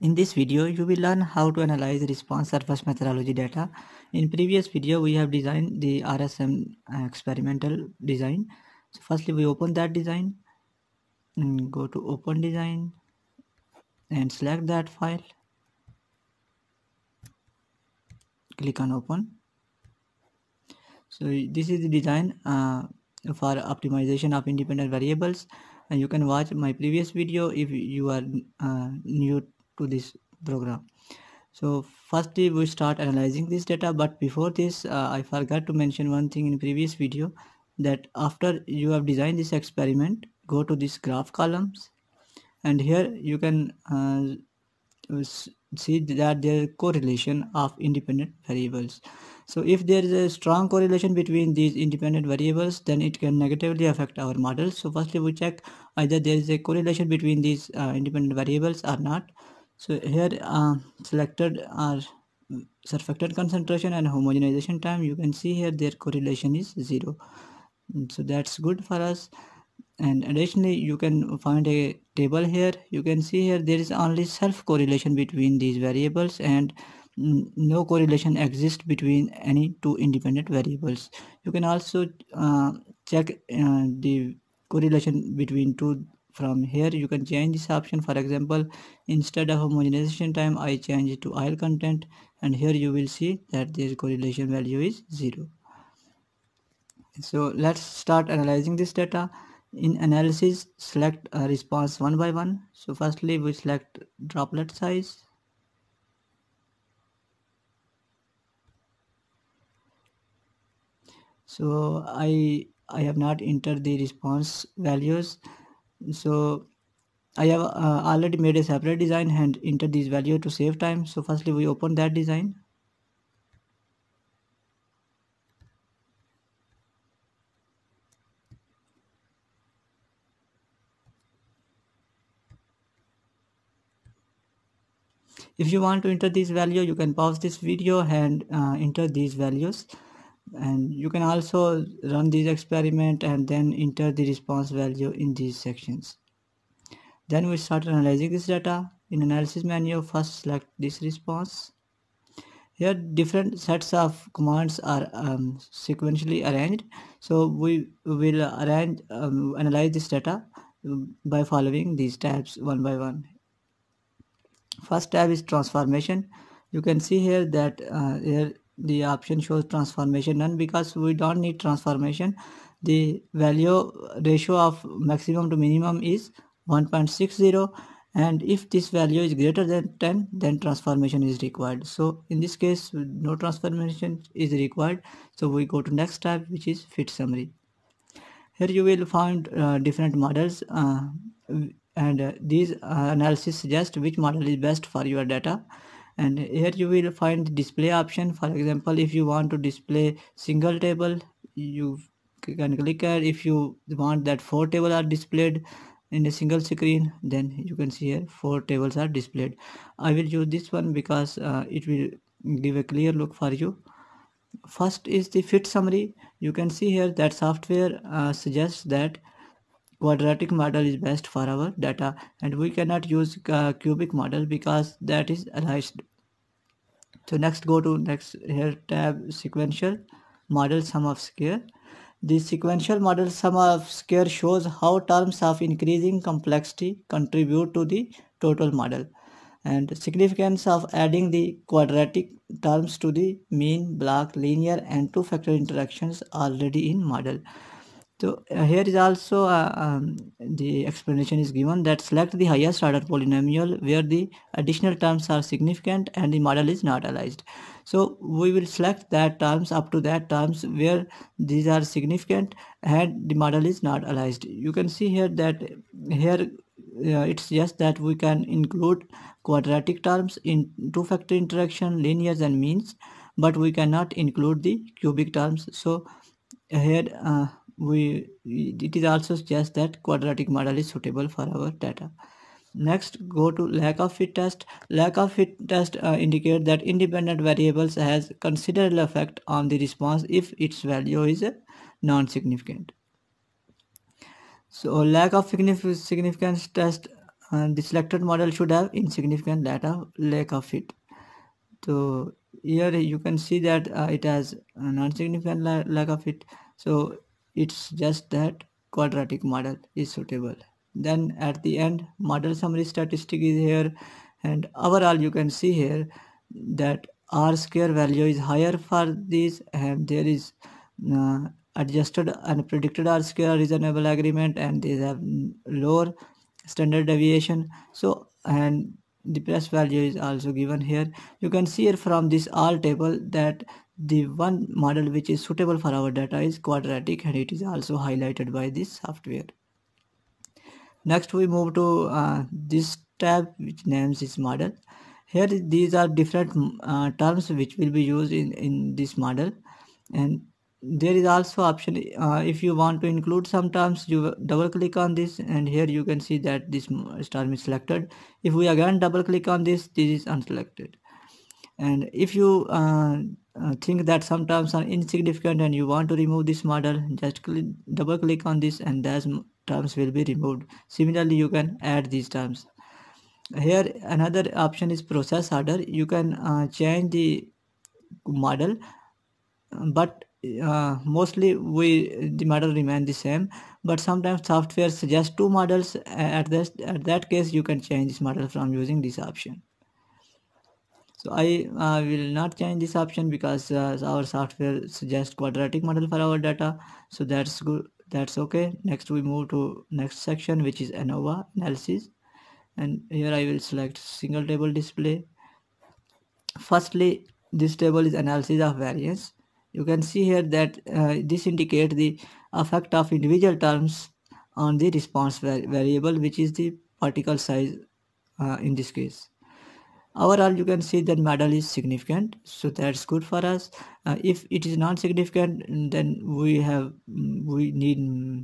In this video, you will learn how to analyze response surface methodology data. In previous video, we have designed the RSM experimental design. So firstly, we open that design and go to open design and select that file. Click on open. So this is the design uh, for optimization of independent variables and you can watch my previous video if you are uh, new to this program. So firstly we start analyzing this data but before this uh, i forgot to mention one thing in previous video that after you have designed this experiment go to this graph columns and here you can uh, see that there correlation of independent variables. So if there is a strong correlation between these independent variables then it can negatively affect our model so firstly we check either there is a correlation between these uh, independent variables or not so here uh, selected are surfactant concentration and homogenization time. You can see here their correlation is zero. Mm, so that's good for us. And additionally you can find a table here. You can see here there is only self correlation between these variables and mm, no correlation exists between any two independent variables. You can also uh, check uh, the correlation between two from here. You can change this option. For example instead of homogenization time i change it to oil content. And here you will see that this correlation value is zero. So let's start analyzing this data. In analysis select a response one by one. So firstly we select droplet size. So i i have not entered the response values so I have uh, already made a separate design and enter this value to save time. So firstly we open that design. If you want to enter this value you can pause this video and uh, enter these values and you can also run this experiment and then enter the response value in these sections. Then we start analyzing this data. In analysis menu first select this response. Here different sets of commands are um, sequentially arranged. So we will arrange um, analyze this data by following these tabs one by one. First tab is transformation. You can see here that uh, here the option shows transformation. None because we don't need transformation. The value ratio of maximum to minimum is 1.60 and if this value is greater than 10 then transformation is required. So in this case no transformation is required. So we go to next tab which is fit summary. Here you will find uh, different models uh, and uh, these uh, analysis suggest which model is best for your data and here you will find display option. For example if you want to display single table you can click here. If you want that four table are displayed in a single screen then you can see here four tables are displayed. I will use this one because uh, it will give a clear look for you. First is the fit summary. You can see here that software uh, suggests that quadratic model is best for our data and we cannot use uh, cubic model because that is aliased so next go to next here tab sequential model sum of square. The sequential model sum of square shows how terms of increasing complexity contribute to the total model and significance of adding the quadratic terms to the mean block linear and two factor interactions already in model so uh, here is also uh, um, the explanation is given that select the highest order polynomial where the additional terms are significant and the model is not aliased. So we will select that terms up to that terms where these are significant and the model is not aliased. You can see here that here uh, it's just that we can include quadratic terms in two factor interaction linears and means but we cannot include the cubic terms so here uh, we it is also suggests that quadratic model is suitable for our data. Next go to lack of fit test. Lack of fit test uh, indicate that independent variables has considerable effect on the response if its value is uh, non-significant. So lack of significance test and the selected model should have insignificant data lack of fit. So here you can see that uh, it has a non-significant lack of it so it's just that quadratic model is suitable. Then at the end model summary statistic is here. And overall you can see here that r square value is higher for this and there is uh, adjusted and predicted r square reasonable agreement and they have lower standard deviation. So and the press value is also given here. You can see here from this all table that the one model which is suitable for our data is quadratic and it is also highlighted by this software. Next we move to uh, this tab which names this model. Here these are different uh, terms which will be used in in this model. And there is also option uh, if you want to include some terms you double click on this and here you can see that this term is selected. If we again double click on this this is unselected and if you uh, uh, think that some terms are insignificant and you want to remove this model just click, double click on this and those terms will be removed. Similarly you can add these terms. Here another option is process order. You can uh, change the model but uh, mostly we the model remain the same. But sometimes software suggests two models at this at that case you can change this model from using this option so i uh, will not change this option because uh, our software suggests quadratic model for our data. So that's good. That's okay. Next we move to next section which is ANOVA analysis. And here i will select single table display. Firstly this table is analysis of variance. You can see here that uh, this indicates the effect of individual terms on the response variable which is the particle size uh, in this case overall you can see that model is significant so that's good for us. Uh, if it is not significant then we have we need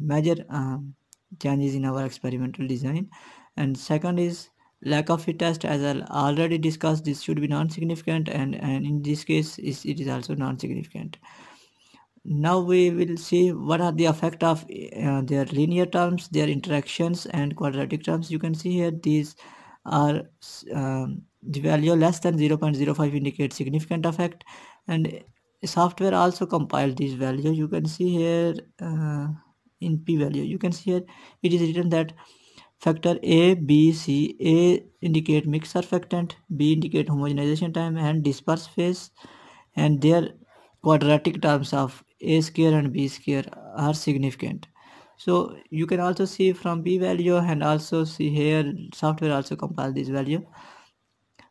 major um, changes in our experimental design. And second is lack of fit test. As I already discussed this should be non-significant and, and in this case is it is also non-significant. Now we will see what are the effect of uh, their linear terms their interactions and quadratic terms. You can see here these are um, the value less than 0.05 indicates significant effect and software also compiled these values you can see here uh, in p value you can see here it is written that Factor A, B, C. A indicate mixed surfactant, B indicate homogenization time and disperse phase and their quadratic terms of A square and B square are significant. So you can also see from p value and also see here software also compile this value.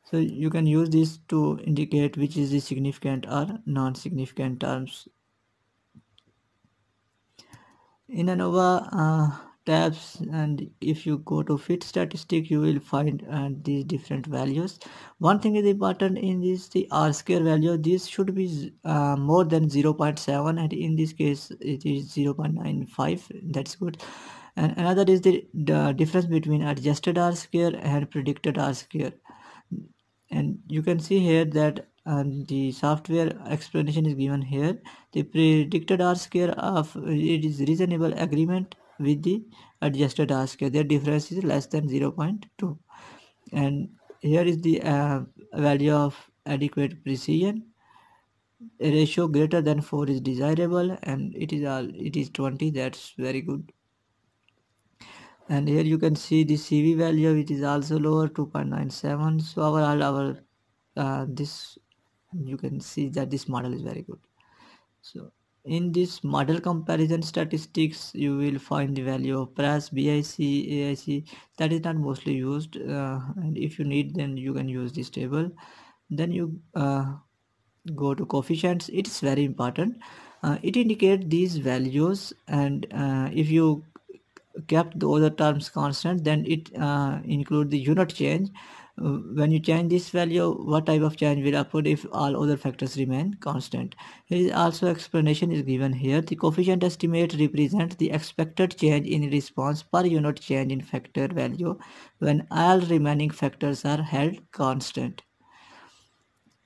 So you can use this to indicate which is the significant or non-significant terms. In ANOVA, uh, tabs and if you go to fit statistic you will find uh, these different values. One thing is important in this the r square value this should be uh, more than 0.7 and in this case it is 0.95 that's good. And another is the, the difference between adjusted r square and predicted r square. And you can see here that uh, the software explanation is given here. The predicted r square of it is reasonable agreement with the adjusted R square their difference is less than 0.2 and here is the uh, value of adequate precision. A ratio greater than 4 is desirable and it is all it is 20 that's very good. And here you can see the CV value which is also lower 2.97 so overall our uh, this you can see that this model is very good. So in this model comparison statistics you will find the value of press bic aic that is not mostly used uh, and if you need then you can use this table. Then you uh, go to coefficients. It is very important. Uh, it indicates these values and uh, if you kept the other terms constant then it uh, include the unit change when you change this value what type of change will occur if all other factors remain constant? Here is also explanation is given here. The coefficient estimate represents the expected change in response per unit change in factor value when all remaining factors are held constant.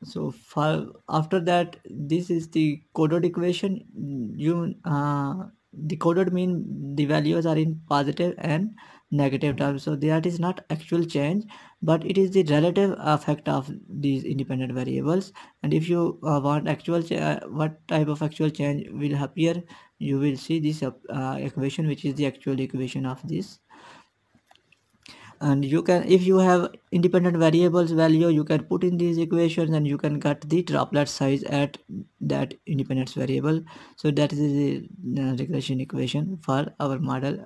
So for after that this is the coded equation. You uh, the coded mean the values are in positive and negative terms. So that is not actual change but it is the relative effect of these independent variables. And if you uh, want actual uh, what type of actual change will appear you will see this uh, equation which is the actual equation of this. And you can if you have independent variables value you can put in these equations and you can get the droplet size at that independence variable. So that is the regression equation for our model.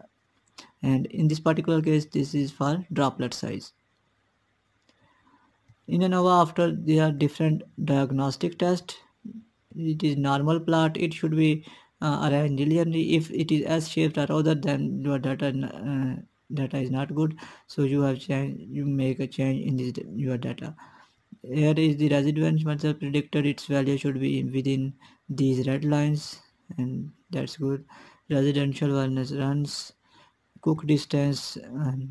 And in this particular case this is for droplet size in ANOVA after there are different diagnostic tests it is normal plot. It should be uh, arranged linearly. If it is S shaped or other than your data uh, data is not good. So you have change you make a change in this your data. Here is the residence method predicted its value should be within these red lines and that's good. Residential wellness runs cook distance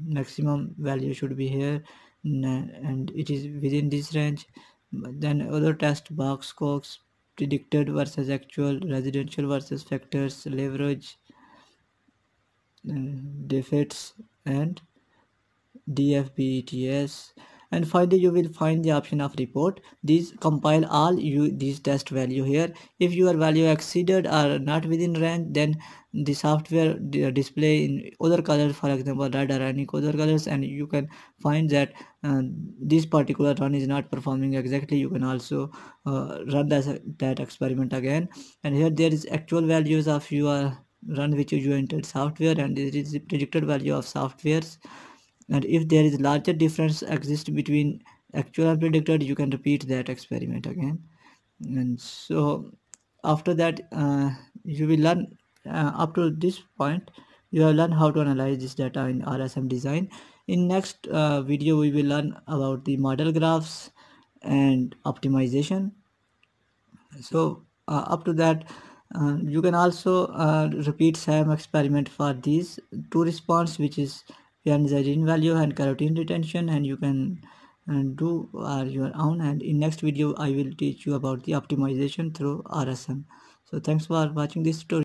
maximum value should be here and it is within this range. Then other test Box-Cox predicted versus actual residential versus factors leverage uh, DFFITS and DFBETAS and finally you will find the option of report. These compile all you these test value here. If your value exceeded or not within range then the software display in other colors for example red or any other colors and you can find that uh, this particular run is not performing exactly. You can also uh, run that, that experiment again. And here there is actual values of your run which you entered software and it is the predicted value of softwares and if there is larger difference exists between actual and predicted you can repeat that experiment again. And so after that uh, you will learn uh, up to this point you have learned how to analyze this data in RSM design. In next uh, video we will learn about the model graphs and optimization. So uh, up to that uh, you can also uh, repeat same experiment for these two response which is PNZ value and carotene retention and you can uh, do uh, your own. And in next video I will teach you about the optimization through RSM so thanks for watching this tutorial